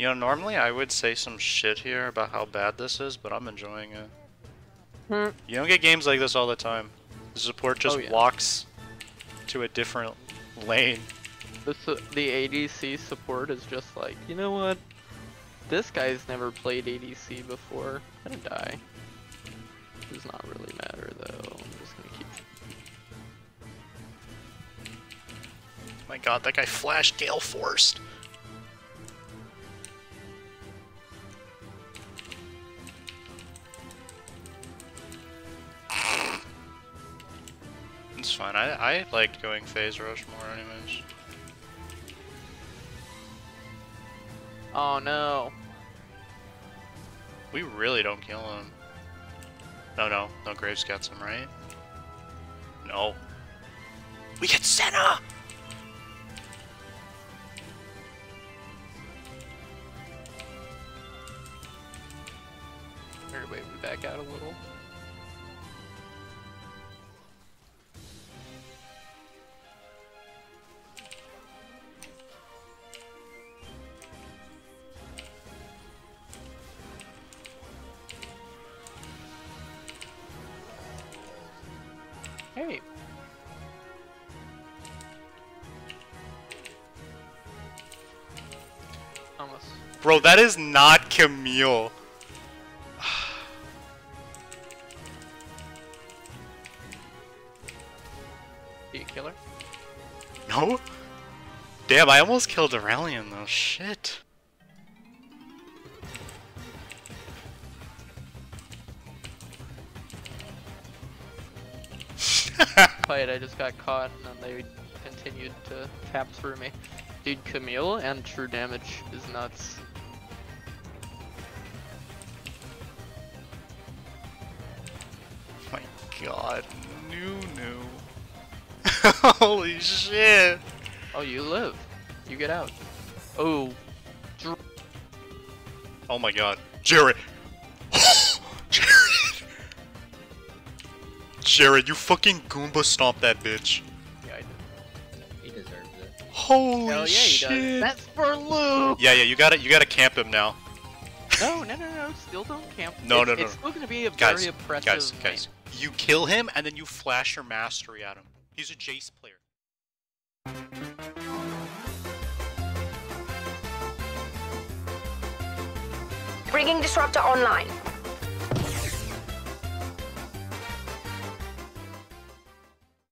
You know, normally I would say some shit here about how bad this is, but I'm enjoying it. Hmm. You don't get games like this all the time. The support just Oh, yeah. walks to a different lane. The, su- the ADC support is just like, you know what? This guy's never played ADC before. Gonna die. Does not really matter though. I'm just gonna keep. My god, that guy flashed Gale Forced. It's fine. I I liked going phase rush more anyways. Oh no. We really don't kill him. No, no, no. Graves gets him right. No. We get Senna. Wait, we back out a little. Hey. Almost. Bro, that is not Camille. You killer? No? Damn, I almost killed Aurelion though. Shit. fight, I just got caught and then they continued to tap through me. Dude, Camille and true damage is nuts. my god. Nunu. Holy shit. Oh, you live. You get out. Oh, Oh my god. Jared. Jared, you fucking Goomba stomp that bitch. yeah, I did. He deserves it. Holy Hell yeah, he shit. does. That's for Luke! Yeah, yeah, you gotta you gotta camp him now. No, no, no, no, still don't camp. No, it's, no, no, It's still gonna be a Guys, very oppressive guys, lane. guys. You kill him and then you flash your mastery at him. He's a Jace player. Bringing Disruptor online.